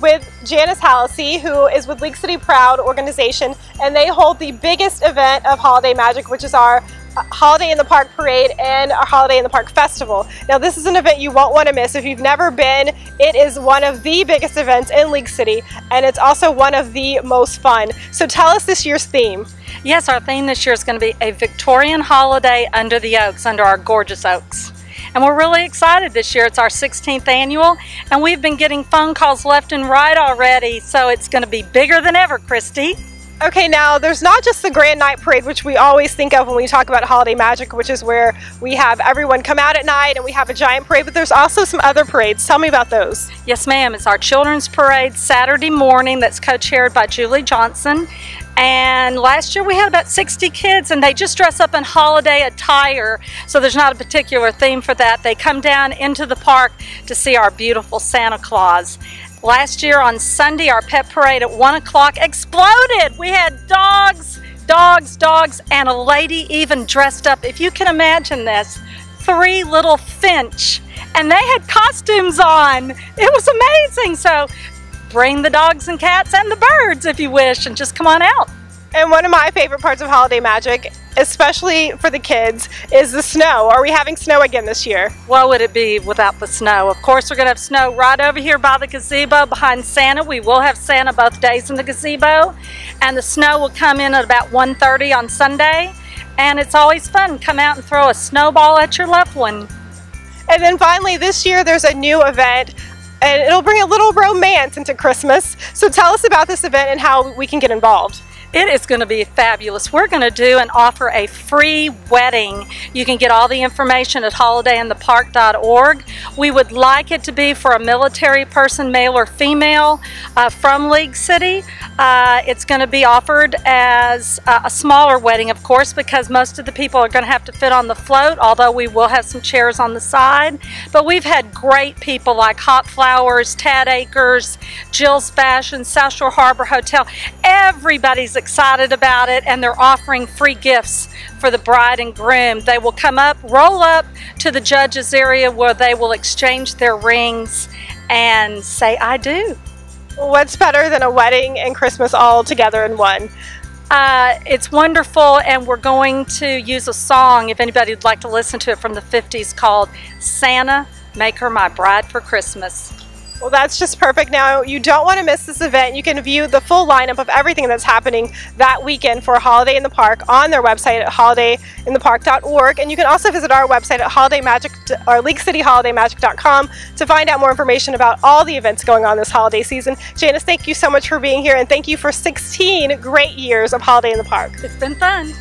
With Janice Hallisey, who is with League City Proud organization, and they hold the biggest event of Holiday Magic, which is our uh, Holiday in the Park Parade and our Holiday in the Park Festival. Now this is an event you won't want to miss. If you've never been, it is one of the biggest events in League City and it's also one of the most fun. So tell us this year's theme. Yes, our theme this year is going to be a Victorian holiday under the oaks, under our gorgeous oaks. And we're really excited this year. It's our 16th annual, and we've been getting phone calls left and right already, so it's going to be bigger than ever, Christy. Okay, now there's not just the Grand Night Parade, which we always think of when we talk about holiday magic, which is where we have everyone come out at night and we have a giant parade, but there's also some other parades. Tell me about those. Yes, ma'am. It's our children's parade Saturday morning that's co chaired by Julie Johnson. And last year we had about 60 kids and they just dress up in holiday attire. So there's not a particular theme for that. They come down into the park to see our beautiful Santa Claus. Last year on Sunday, our pet parade at 1 o'clock exploded. We had dogs, dogs, dogs, and a lady even dressed up, if you can imagine this, three little finch. And they had costumes on. It was amazing. So bring the dogs and cats and the birds if you wish, and just come on out. And one of my favorite parts of holiday magic, especially for the kids, is the snow. Are we having snow again this year? What would it be without the snow? Of course, we're going to have snow right over here by the gazebo behind Santa. We will have Santa both days in the gazebo, and the snow will come in at about 1.30 on Sunday. And it's always fun. Come out and throw a snowball at your loved one. And then finally, this year there's a new event and it'll bring a little romance into Christmas. So tell us about this event and how we can get involved. It is going to be fabulous. We're going to do and offer a free wedding. You can get all the information at holidayinthepark.org. We would like it to be for a military person, male or female, uh, from League City. Uh, it's going to be offered as uh, a smaller wedding, of course, because most of the people are going to have to fit on the float, although we will have some chairs on the side. But we've had great people like Hot Flowers, Tad Acres, Jill's Fashion, South Shore Harbor Hotel. Everybody's excited about it and they're offering free gifts for the bride and groom. They will come up, roll up to the judges area where they will exchange their rings and say, I do. What's better than a wedding and Christmas all together in one? Uh, it's wonderful, and we're going to use a song, if anybody would like to listen to it from the 50s, called Santa, Make Her My Bride for Christmas. Well, that's just perfect. Now, you don't want to miss this event. You can view the full lineup of everything that's happening that weekend for Holiday in the Park on their website at holidayinthepark.org. And you can also visit our website at Holiday Magic or LeagueCityHolidayMagic.com to find out more information about all the events going on this holiday season. Janice, thank you so much for being here and thank you for 16 great years of Holiday in the Park. It's been fun.